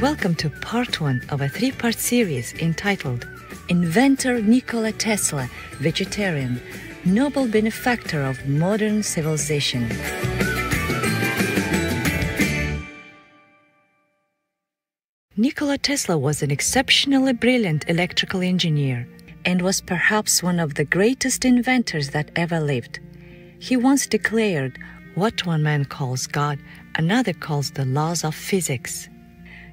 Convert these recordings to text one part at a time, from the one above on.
Welcome to part one of a three part series entitled Inventor Nikola Tesla, Vegetarian, Noble Benefactor of Modern Civilization. Nikola Tesla was an exceptionally brilliant electrical engineer and was perhaps one of the greatest inventors that ever lived. He once declared, What one man calls God, another calls the laws of physics.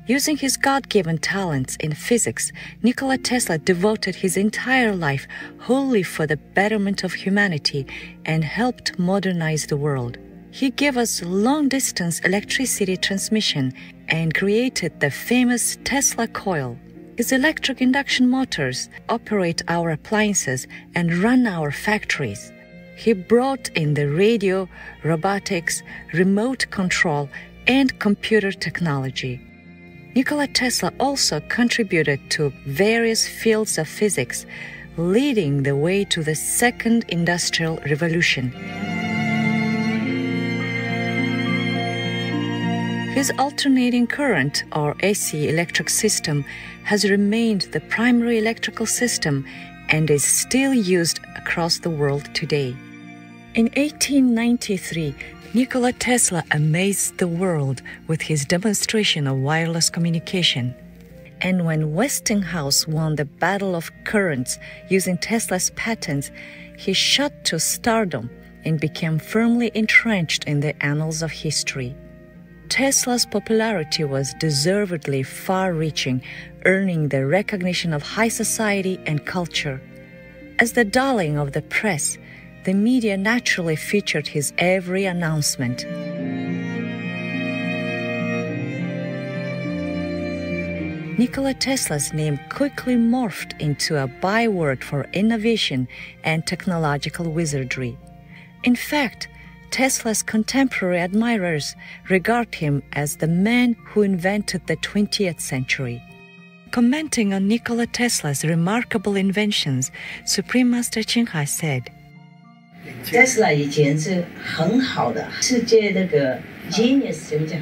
Using his God given talents in physics, Nikola Tesla devoted his entire life wholly for the betterment of humanity and helped modernize the world. He gave us long distance electricity transmission and created the famous Tesla coil. His electric induction motors operate our appliances and run our factories. He brought in the radio, robotics, remote control, and computer technology. Nikola Tesla also contributed to various fields of physics, leading the way to the second industrial revolution. His alternating current or AC electric system has remained the primary electrical system and is still used across the world today. In 1893, Nikola Tesla amazed the world with his demonstration of wireless communication. And when Westinghouse won the Battle of Currents using Tesla's patents, he shot to stardom and became firmly entrenched in the annals of history. Tesla's popularity was deservedly far reaching, earning the recognition of high society and culture. As the darling of the press, the media naturally featured his every announcement. Nikola Tesla's name quickly morphed into a byword for innovation and technological wizardry. In fact, Tesla's contemporary admirers regard him as the man who invented the 20th century. Commenting on Nikola Tesla's remarkable inventions, Supreme Master Ching Hai said, Tesla 以前是很好的世界那个 genius 怎么讲？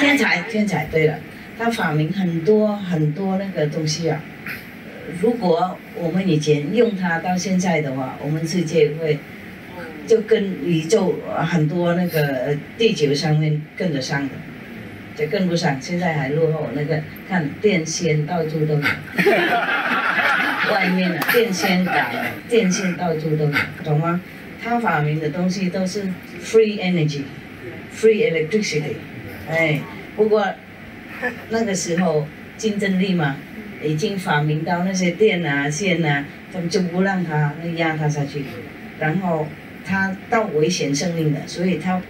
天才，天才。对了，他发明很多很多那个东西啊。如果我们以前用它到现在的话，我们世界会就跟宇宙很多那个地球上面跟得上的，就跟不上，现在还落后。那个看电线到处都。外面的电线杆，电线到处都，懂吗？他发明的东西都是 free energy，free electricity。哎，不过那个时候竞争力嘛，已经发明到那些电啊、线啊，他们就不让他压他下去，然后他到危险生命的，所以他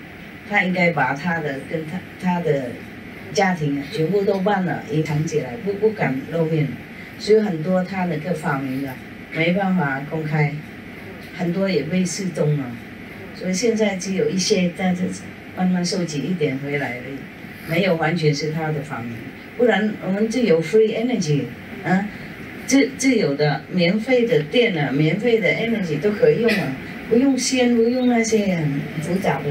他应该把他的跟他他的家庭啊全部都办了，隐藏起来，不不敢露面。所以很多他那个发明啊没办法公开，很多也被失踪了。所以现在只有一些在这慢慢收集一点回来而已，没有完全是他的发明。不然我们就有 free energy，啊，这这有的免费的电啊，免费的 energy 都可以用啊，不用线，不用那些很复杂的。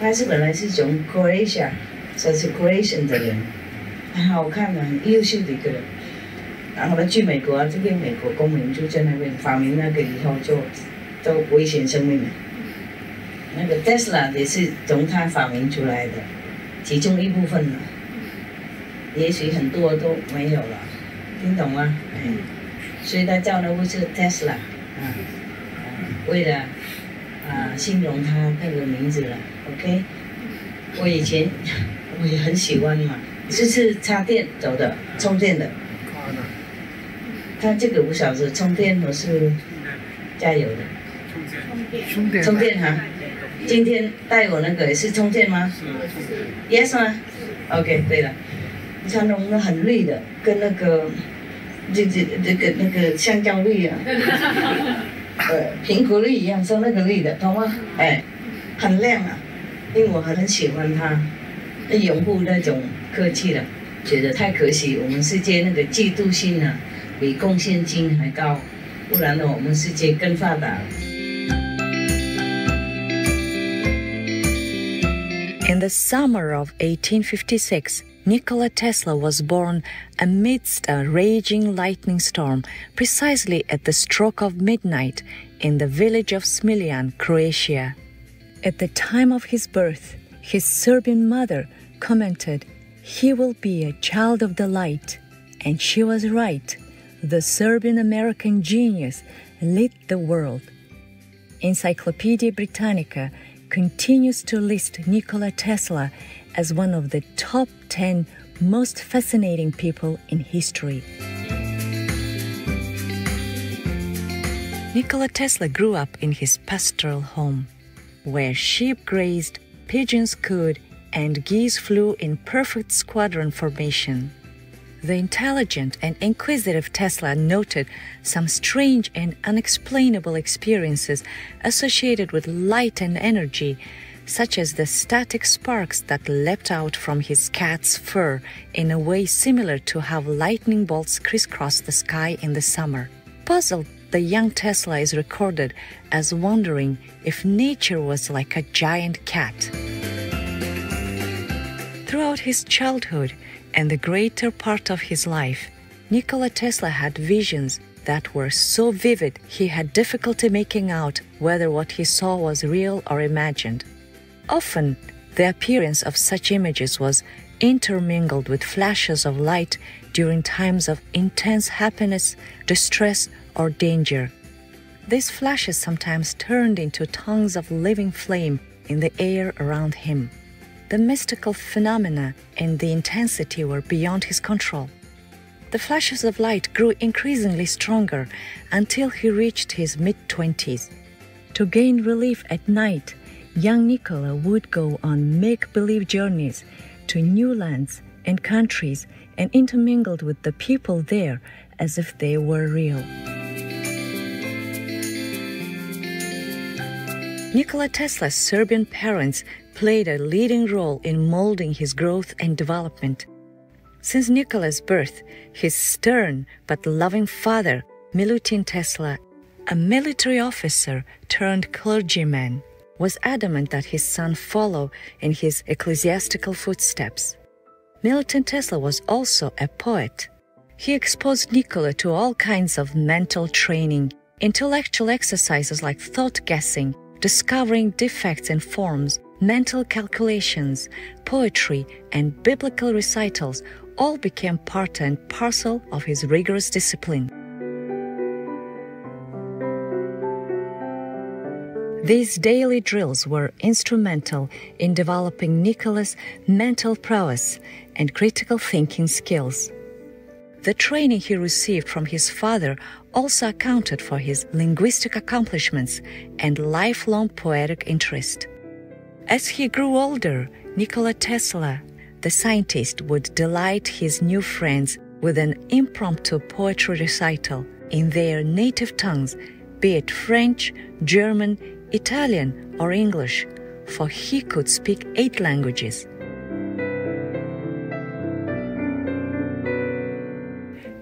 他是本来是从 Croatia，说是 Croatian 的人。很好看的，很优秀的一个人。然后他去美国，这边美国公民就在那边发明那个以后，就都危险生命了。那个 Tesla 也是从他发明出来的，其中一部分了。也许很多都没有了，听懂吗？嗯。所以他叫的不是 Tesla，啊，为了啊形容他那个名字了。OK，我以前 我也很喜欢嘛。这是插电走的，充电的。它这个五小时充电我是加油的？充电。充电哈。今天带我那个是充电吗？Yes 吗？OK，对了。你看弄的很绿的，跟那个这这这个那个香蕉绿啊，呃，苹果绿一样，是那个绿的，懂吗？哎，很亮啊，因为我很喜欢它，拥护那种。客气了，觉得太可惜。我们世界那个嫉妒心呢，比贡献金还高，不然呢，我们世界更发达。In In the summer of 1856, Nikola Tesla was born amidst a raging lightning storm precisely at the stroke of midnight in the village of Smiljan, Croatia. At the time of his birth, his Serbian mother commented, He will be a child of the light. And she was right. The Serbian American genius lit the world. Encyclopedia Britannica continues to list Nikola Tesla as one of the top 10 most fascinating people in history. Nikola Tesla grew up in his pastoral home, where sheep grazed, pigeons cooed, and geese flew in perfect squadron formation. The intelligent and inquisitive Tesla noted some strange and unexplainable experiences associated with light and energy, such as the static sparks that leapt out from his cat's fur in a way similar to how lightning bolts crisscross the sky in the summer. Puzzled, the young Tesla is recorded as wondering if nature was like a giant cat. Throughout his childhood, and the greater part of his life, Nikola Tesla had visions that were so vivid he had difficulty making out whether what he saw was real or imagined. Often, the appearance of such images was intermingled with flashes of light during times of intense happiness, distress, or danger. These flashes sometimes turned into tongues of living flame in the air around him the mystical phenomena and the intensity were beyond his control. The flashes of light grew increasingly stronger until he reached his mid 20s. To gain relief at night, young Nikola would go on make believe journeys to new lands and countries and intermingled with the people there as if they were real. Nikola Tesla's Serbian parents played a leading role in molding his growth and development. Since Nikola's birth, his stern but loving father, Milutin Tesla, a military officer turned clergyman, was adamant that his son follow in his ecclesiastical footsteps. Milutin Tesla was also a poet. He exposed Nikola to all kinds of mental training, intellectual exercises like thought guessing, discovering defects in forms, mental calculations, poetry, and biblical recitals all became part and parcel of his rigorous discipline. These daily drills were instrumental in developing Nikola's mental prowess and critical thinking skills. The training he received from his father also accounted for his linguistic accomplishments and lifelong poetic interest. As he grew older, Nikola Tesla, the scientist, would delight his new friends with an impromptu poetry recital in their native tongues, be it French, German, Italian, or English, for he could speak eight languages.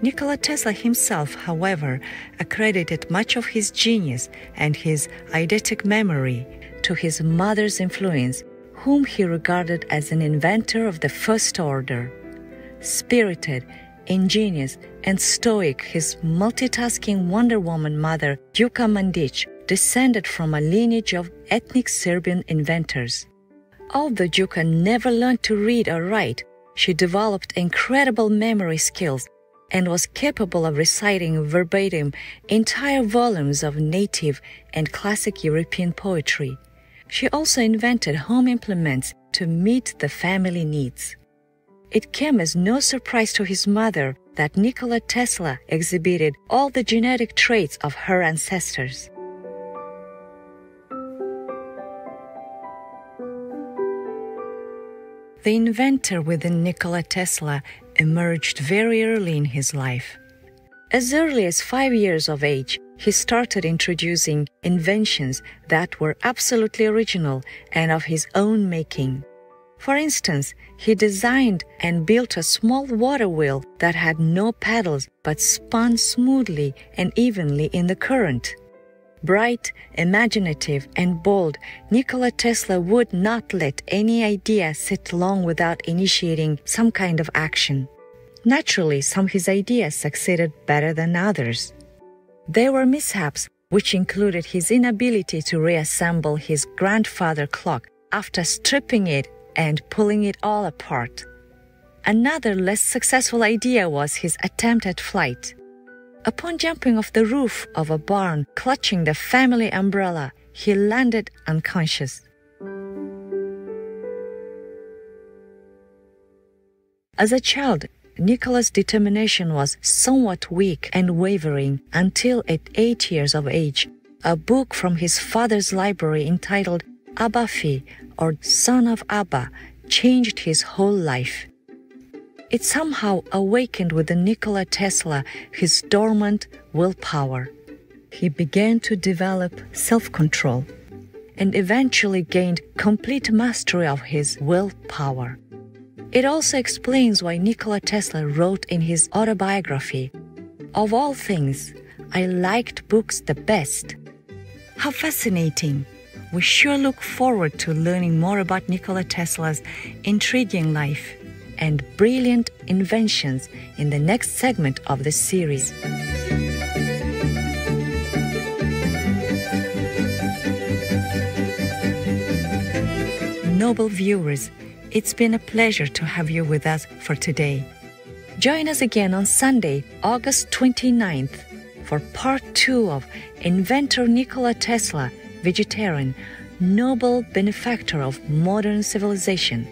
Nikola Tesla himself, however, accredited much of his genius and his eidetic memory to his mother's influence, whom he regarded as an inventor of the first order. Spirited, ingenious, and stoic, his multitasking Wonder Woman mother, Duka Mandic, descended from a lineage of ethnic Serbian inventors. Although Duka never learned to read or write, she developed incredible memory skills and was capable of reciting verbatim entire volumes of native and classic European poetry. She also invented home implements to meet the family needs. It came as no surprise to his mother that Nikola Tesla exhibited all the genetic traits of her ancestors. The inventor within Nikola Tesla emerged very early in his life. As early as five years of age, he started introducing inventions that were absolutely original and of his own making. For instance, he designed and built a small water wheel that had no paddles but spun smoothly and evenly in the current. Bright, imaginative, and bold, Nikola Tesla would not let any idea sit long without initiating some kind of action. Naturally, some of his ideas succeeded better than others. There were mishaps, which included his inability to reassemble his grandfather clock after stripping it and pulling it all apart. Another less successful idea was his attempt at flight. Upon jumping off the roof of a barn, clutching the family umbrella, he landed unconscious. As a child, Nikola's determination was somewhat weak and wavering until at eight years of age, a book from his father's library entitled Abafi or Son of Abba, changed his whole life. It somehow awakened within Nikola Tesla his dormant willpower. He began to develop self control and eventually gained complete mastery of his willpower. It also explains why Nikola Tesla wrote in his autobiography Of all things, I liked books the best. How fascinating! We sure look forward to learning more about Nikola Tesla's intriguing life and brilliant inventions in the next segment of the series. Noble viewers, it's been a pleasure to have you with us for today. Join us again on Sunday, August 29th, for part two of Inventor Nikola Tesla, vegetarian, noble benefactor of modern civilization.